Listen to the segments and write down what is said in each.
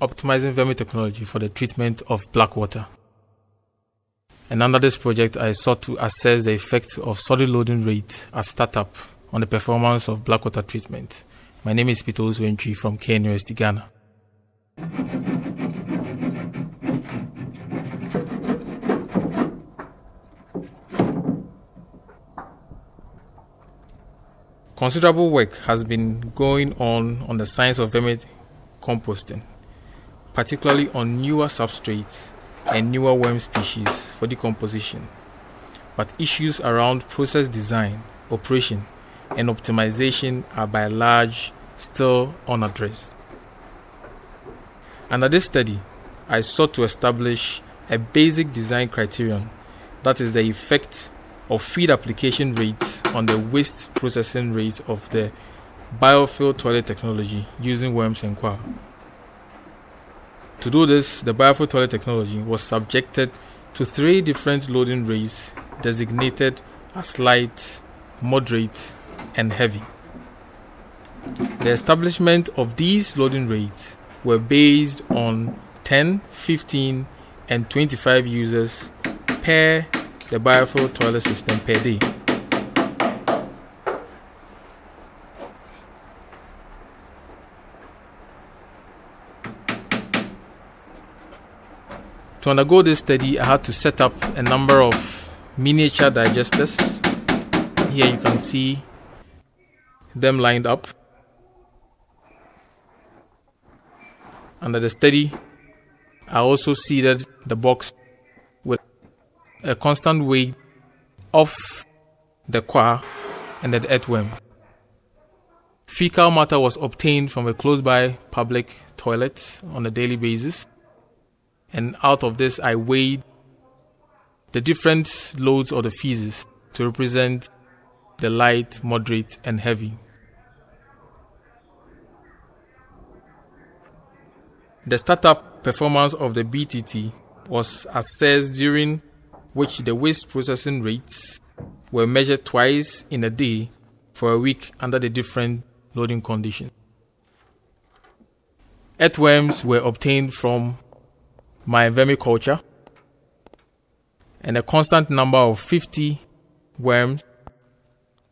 optimizing vermi technology for the treatment of black water. And under this project, I sought to assess the effect of solid loading rate at startup on the performance of black water treatment. My name is Peter Owusu-Antwi from KNUST Ghana. Considerable work has been going on on the science of vermi composting, particularly on newer substrates and newer worm species for decomposition. But issues around process design, operation, and optimization are by large still unaddressed. Under this study, I sought to establish a basic design criterion that is the effect of feed application rates on the waste processing rates of the biofil toilet technology using worms and coir. To do this, the biofil toilet technology was subjected to three different loading rates designated as light, moderate, and heavy. The establishment of these loading rates were based on 10, 15, and 25 users per the biofil toilet system per day. To undergo this study, I had to set up a number of miniature digesters. Here you can see them lined up. Under the study, I also seeded the box with a constant weight of the coir and the earthworm. Fecal matter was obtained from a close by public toilet on a daily basis. And out of this, I weighed the different loads of the feces to represent the light, moderate, and heavy. The startup performance of the BTT was assessed during which the waste processing rates were measured twice in a day for a week under the different loading conditions. Earthworms were obtained from my vermiculture, and a constant number of 50 worms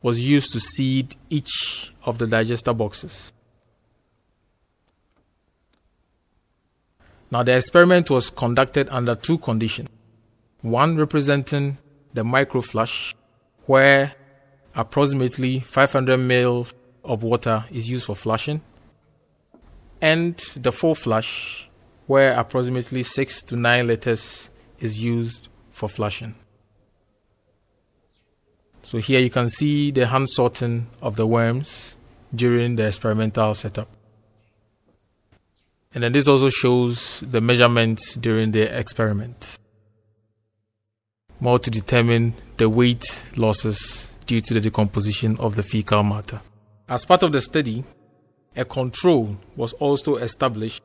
was used to seed each of the digester boxes. Now, the experiment was conducted under two conditions. One representing the microflush, where approximately 500 ml of water is used for flushing, and the full flush, where approximately 6 to 9 liters is used for flushing. So here you can see the hand sorting of the worms during the experimental setup. And then this also shows the measurements during the experiment. More to determine the weight losses due to the decomposition of the fecal matter. As part of the study, a control was also established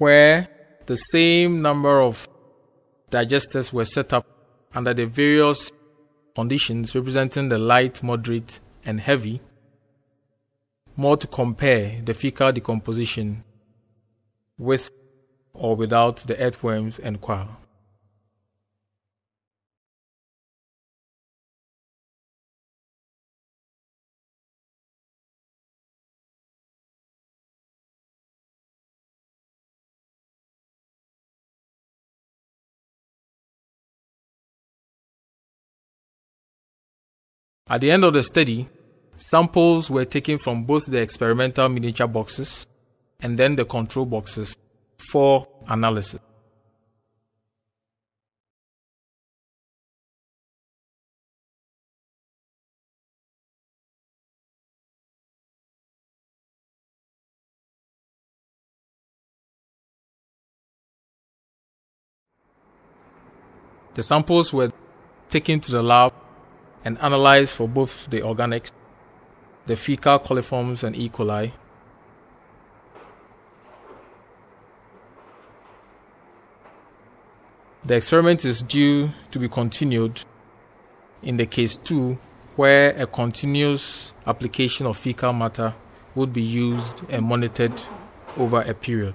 where the same number of digesters were set up under the various conditions representing the light, moderate, and heavy more to compare the fecal decomposition with or without the earthworms and coir. At the end of the study, Samples were taken from both the experimental miniature boxes and then the control boxes for analysis. The samples were taken to the lab and analyzed for both the organics the fecal coliforms and E. coli. The experiment is due to be continued in the case 2, where a continuous application of fecal matter would be used and monitored over a period.